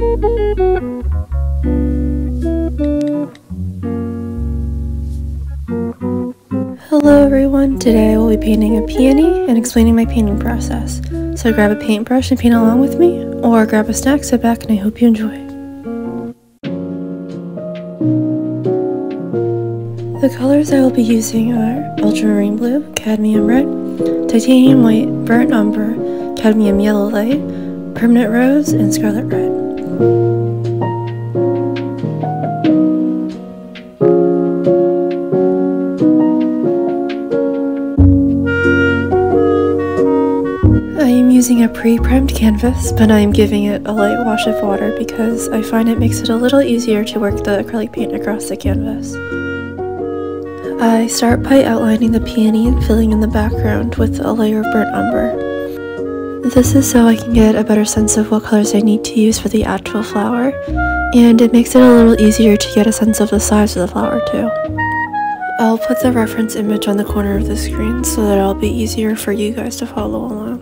Hello everyone, today I will be painting a peony and explaining my painting process. So grab a paintbrush and paint along with me, or grab a snack, sit back, and I hope you enjoy. The colors I will be using are ultramarine blue, cadmium red, titanium white, burnt umber, cadmium yellow light, permanent rose, and scarlet red. Using a pre-primed canvas, but I am giving it a light wash of water because I find it makes it a little easier to work the acrylic paint across the canvas. I start by outlining the peony and filling in the background with a layer of burnt umber. This is so I can get a better sense of what colors I need to use for the actual flower, and it makes it a little easier to get a sense of the size of the flower too. I'll put the reference image on the corner of the screen so that it'll be easier for you guys to follow along.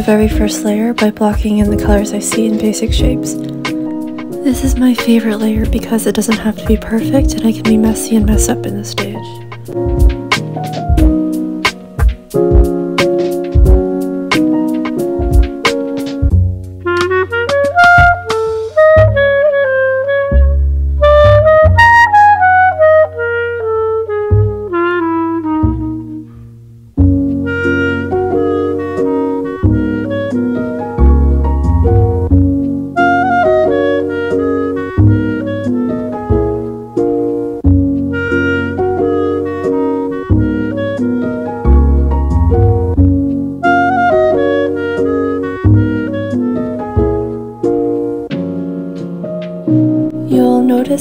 The very first layer by blocking in the colors I see in basic shapes. This is my favorite layer because it doesn't have to be perfect and I can be messy and mess up in the stage.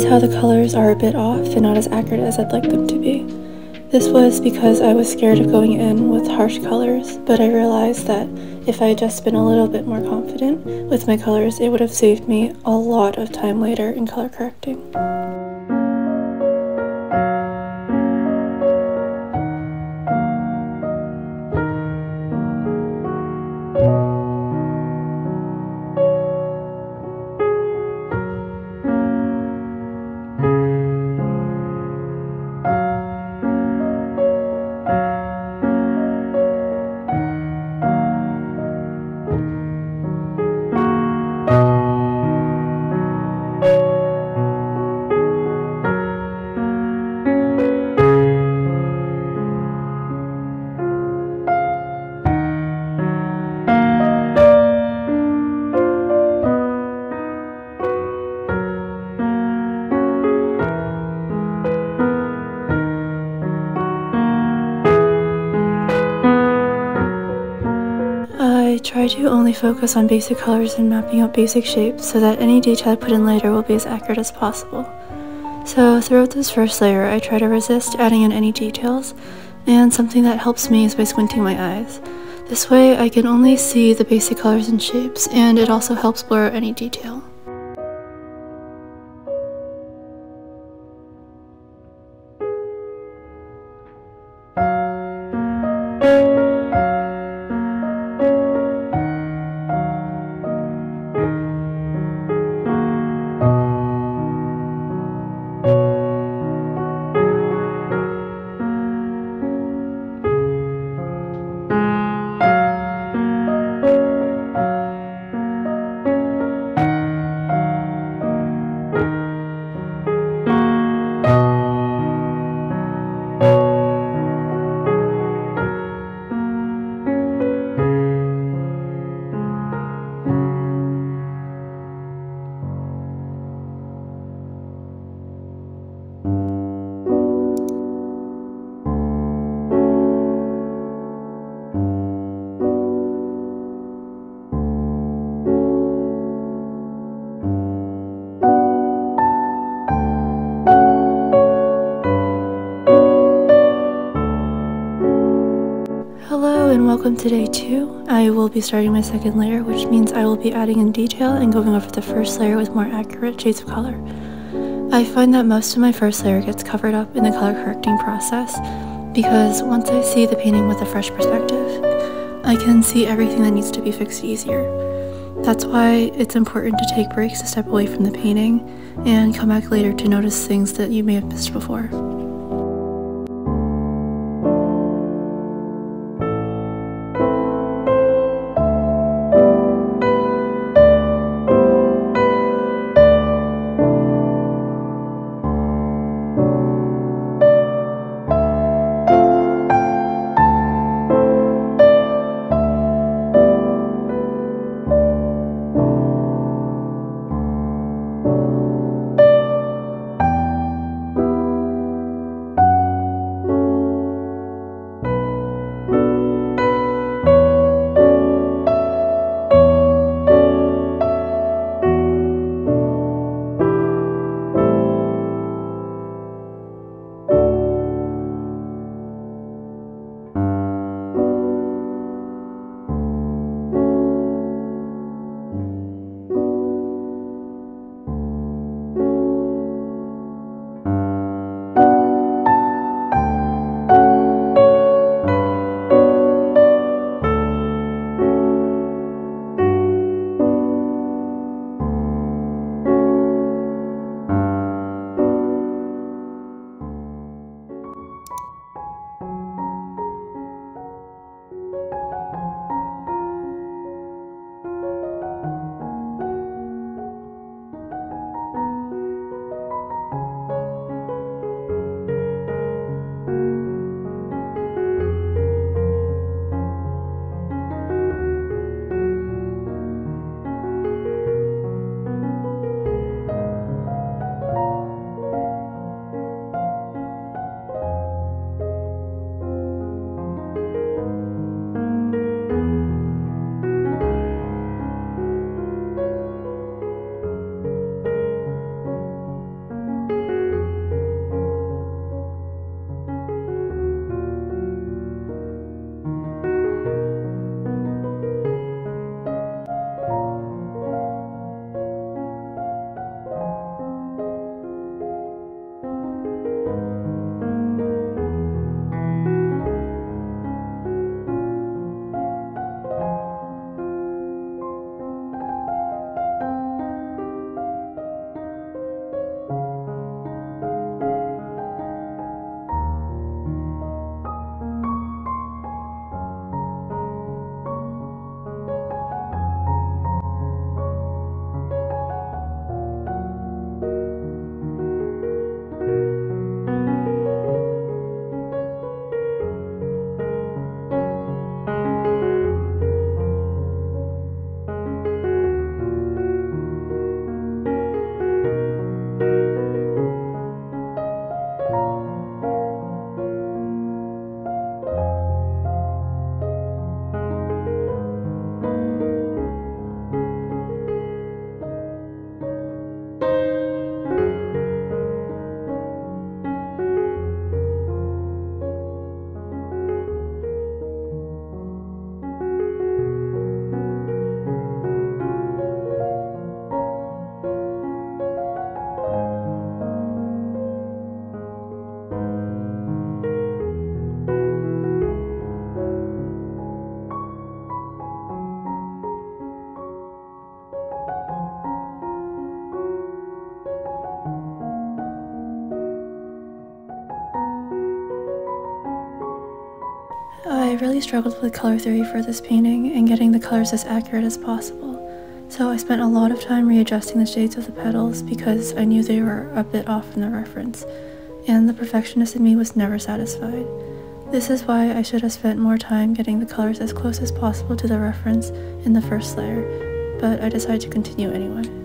How the colors are a bit off and not as accurate as I'd like them to be. This was because I was scared of going in with harsh colors, but I realized that if I had just been a little bit more confident with my colors, it would have saved me a lot of time later in color correcting. To only focus on basic colors and mapping out basic shapes so that any detail I put in later will be as accurate as possible. So throughout this first layer, I try to resist adding in any details, and something that helps me is by squinting my eyes. This way I can only see the basic colors and shapes, and it also helps blur out any detail. Welcome to day two. I will be starting my second layer, which means I will be adding in detail and going over the first layer with more accurate shades of color. I find that most of my first layer gets covered up in the color correcting process because once I see the painting with a fresh perspective, I can see everything that needs to be fixed easier. That's why it's important to take breaks to step away from the painting and come back later to notice things that you may have missed before. I really struggled with color theory for this painting and getting the colors as accurate as possible, so I spent a lot of time readjusting the shades of the petals because I knew they were a bit off from the reference, and the perfectionist in me was never satisfied. This is why I should have spent more time getting the colors as close as possible to the reference in the first layer, but I decided to continue anyway.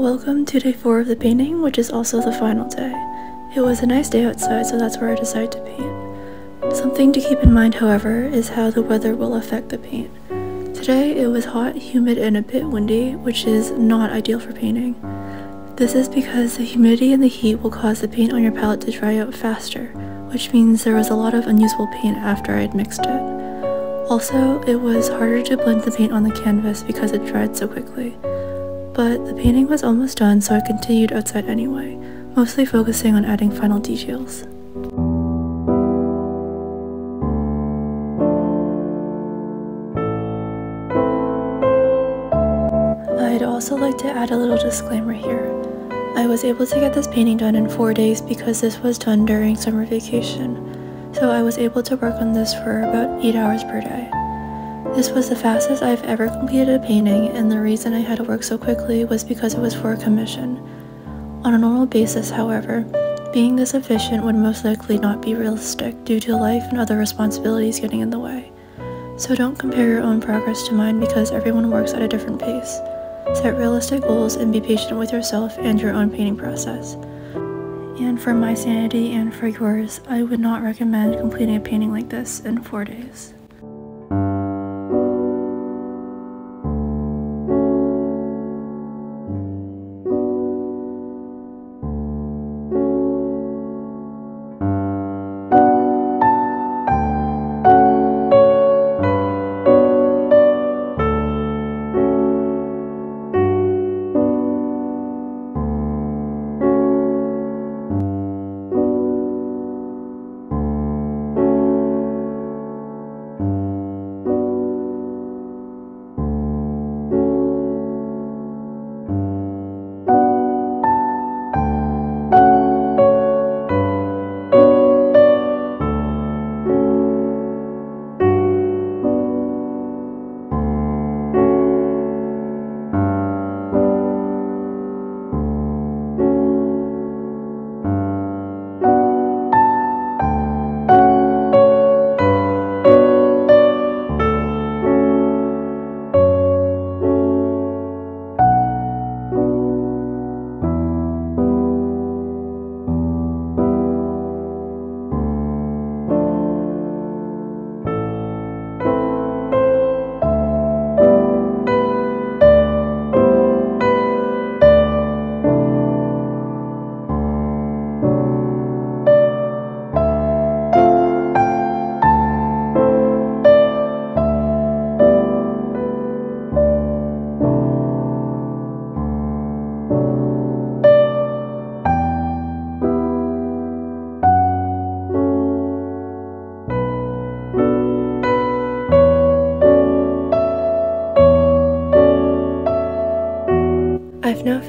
Welcome to day four of the painting, which is also the final day. It was a nice day outside, so that's where I decided to paint. Something to keep in mind, however, is how the weather will affect the paint. Today it was hot, humid, and a bit windy, which is not ideal for painting. This is because the humidity and the heat will cause the paint on your palette to dry out faster, which means there was a lot of unusable paint after I had mixed it. Also, it was harder to blend the paint on the canvas because it dried so quickly. But the painting was almost done so I continued outside anyway, mostly focusing on adding final details. I'd also like to add a little disclaimer here. I was able to get this painting done in 4 days because this was done during summer vacation, so I was able to work on this for about 8 hours per day. This was the fastest I've ever completed a painting, and the reason I had to work so quickly was because it was for a commission. On a normal basis, however, being this efficient would most likely not be realistic due to life and other responsibilities getting in the way. So don't compare your own progress to mine because everyone works at a different pace. Set realistic goals and be patient with yourself and your own painting process. And for my sanity and for yours, I would not recommend completing a painting like this in 4 days.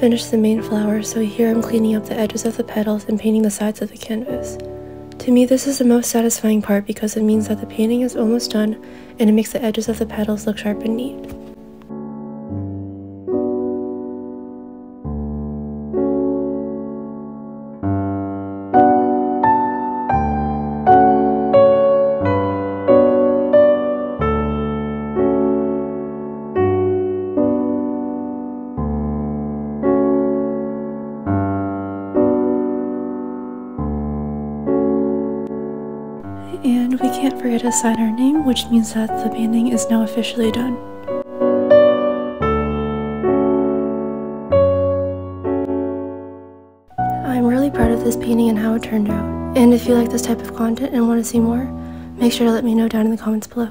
Finished the main flower, so here I'm cleaning up the edges of the petals and painting the sides of the canvas. To me, this is the most satisfying part because it means that the painting is almost done and it makes the edges of the petals look sharp and neat. To sign our name, which means that the painting is now officially done. I'm really proud of this painting and how it turned out. And if you like this type of content and want to see more, make sure to let me know down in the comments below.